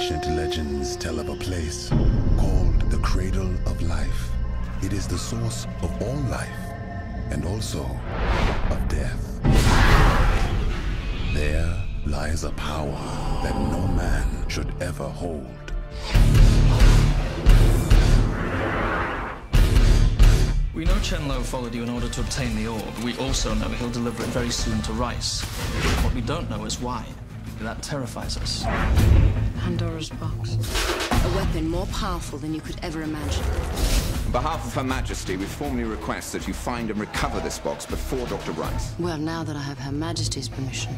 Ancient legends tell of a place called the Cradle of Life. It is the source of all life and also of death. There lies a power that no man should ever hold. We know Chen Lo followed you in order to obtain the orb. We also know he'll deliver it very soon to Reiss. What we don't know is why. That terrifies us. Pandora's box. A weapon more powerful than you could ever imagine. On behalf of Her Majesty, we formally request that you find and recover this box before Dr. Reiss. Well, now that I have Her Majesty's permission.